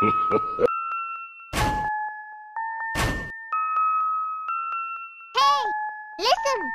hey, listen.